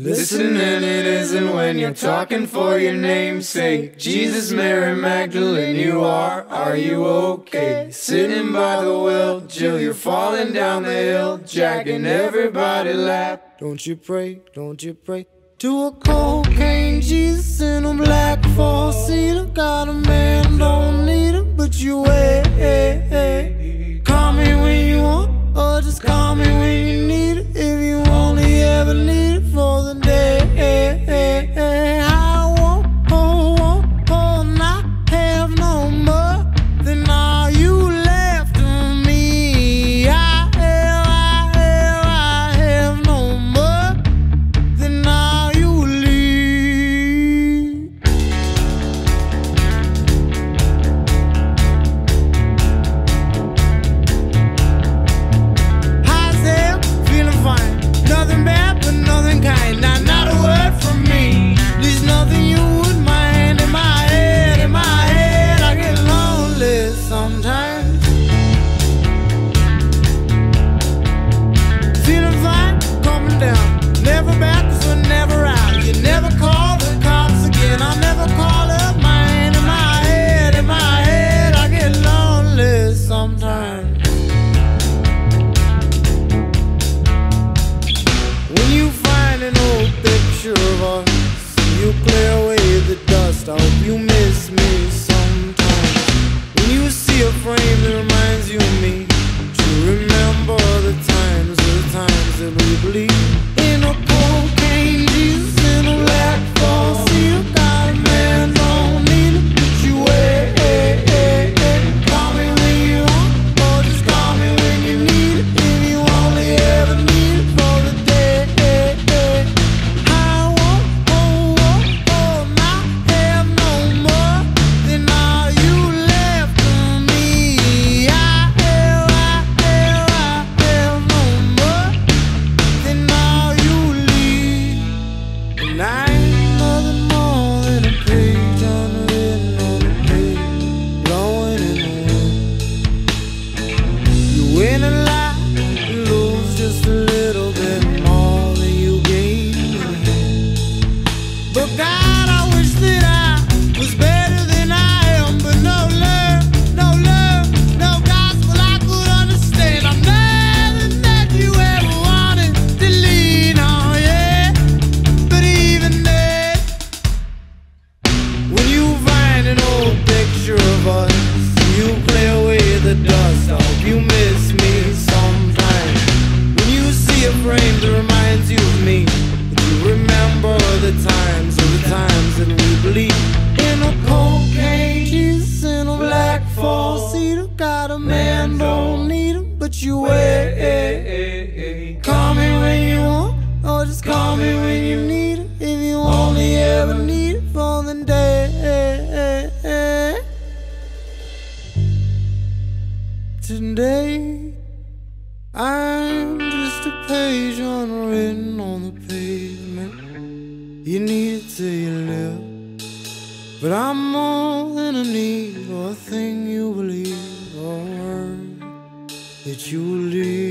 Listening it isn't when you're talking for your namesake. Jesus, Mary Magdalene, you are, are you okay? Sitting by the well, Jill, you're falling down the hill, jacking everybody lap. Don't you pray, don't you pray to a cocaine Jesus in a black four seater. Got a man, don't need him, but you wait. I hope you miss me sometimes. When you see a frame that reminds you of me, to remember the times, the times that we believe an old picture of us, you clear away the dust. I hope you miss me sometimes. When you see a frame that reminds you of me, that you remember the times, of the times that we believe in a cocaine Jesus in a black four seater. Got a man, don't need him, but you wait. Today, I'm just a page unwritten on the pavement. You need it till you live. But I'm more than a need or a thing you believe or a word that you leave.